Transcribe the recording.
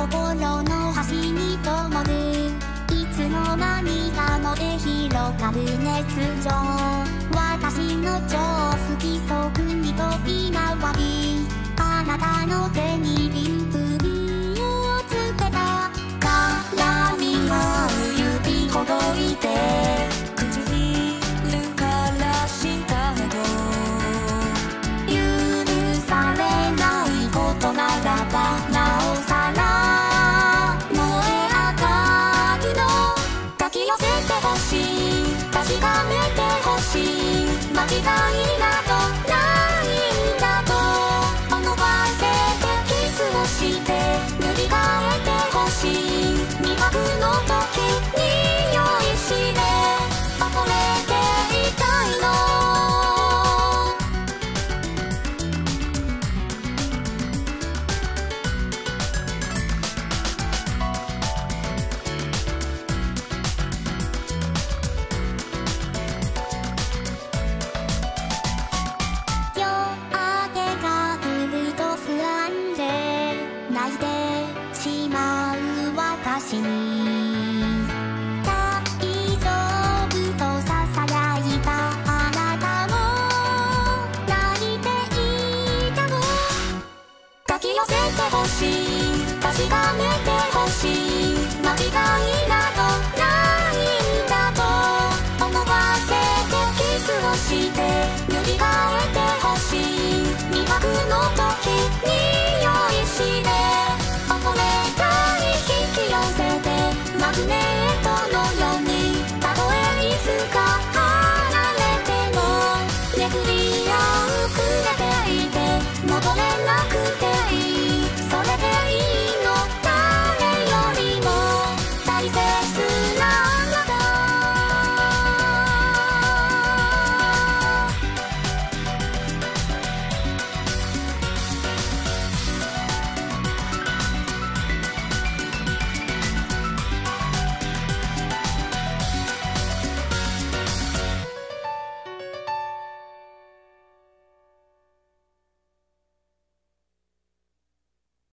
心の端に灯るいつの間にか燃え広がる熱情。私の情して塗り替えてほしい。魅惑の時私に大丈夫とささやい。たあなたも泣い。てい。たの抱き寄せてほしい。確かめてほしい。間違い。などない。んだと思わせてキスをして塗り替えて